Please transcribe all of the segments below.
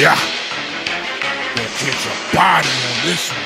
Yeah. Gonna catch a body on this one.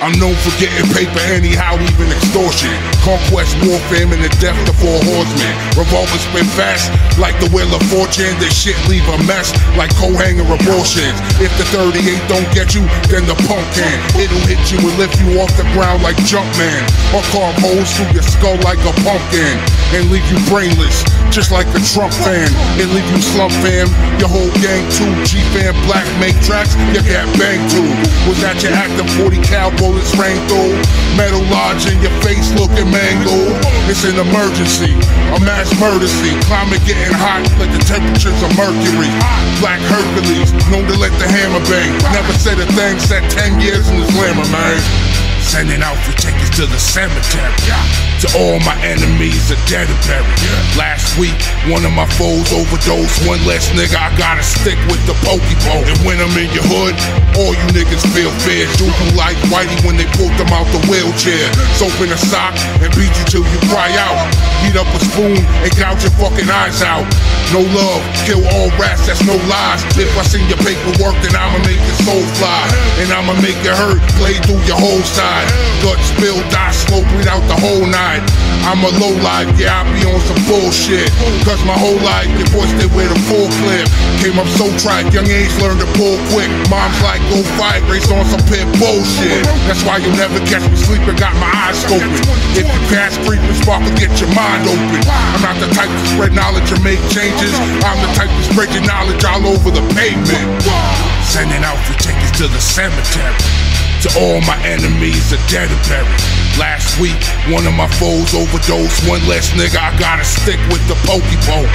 I'm known for getting paper anyhow, even extortion. Conquest, warfare, and the death of four horsemen. Revolver spin fast like the wheel of fortune. This shit leave a mess like co-hanger abortions. If the 38 don't get you, then the punk can. It'll hit you and lift you off the ground like Jumpman. Or carve holes through your skull like a pumpkin. And leave you brainless, just like a Trump fan. And leave you slump fam, your whole gang too. G-Fam black make tracks, you got bang too. Was that your active 40 cal bullets rang through? Metal lodge in your face looking mangled. It's an emergency, a mass murder scene. Climate getting hot like the temperatures of mercury. Black Hercules, known to let the hammer bang. Never said a thing, said 10 years in the slammer, man. Sending out for tickets to the cemetery. To all my enemies, a dead and buried. Last week, one of my foes overdosed. One less nigga, I gotta stick with the pokey pole. And when I'm in your hood, all you niggas feel fear. Do you like Whitey when they pulled them out the wheelchair? Soap in a sock and beat you till you cry out. Heat up a spoon and gouge your fucking eyes out. No love, kill all rats, that's no lies. If I see your paperwork, then I'ma make your soul fly. And I'ma make it hurt, play through your whole side. Gut spill, die slow, bleed out the whole night. I'm a low life, yeah, I be on some bullshit. Cause my whole life, your boy stay with a full clip. Came up so tried, young age learned to pull quick. Mom's like, go fight, race on some pit bullshit. That's why you'll never catch me sleeping, got my eyes open. If you pass creeping, spark will get your mind open. I'm not the type to spread knowledge or make changes. I'm the type to spread your knowledge all over the pavement. Sending out for tickets to the cemetery. To all my enemies, a dead and buried. Last week, one of my foes overdosed. One less nigga, I gotta stick with the pokey pole.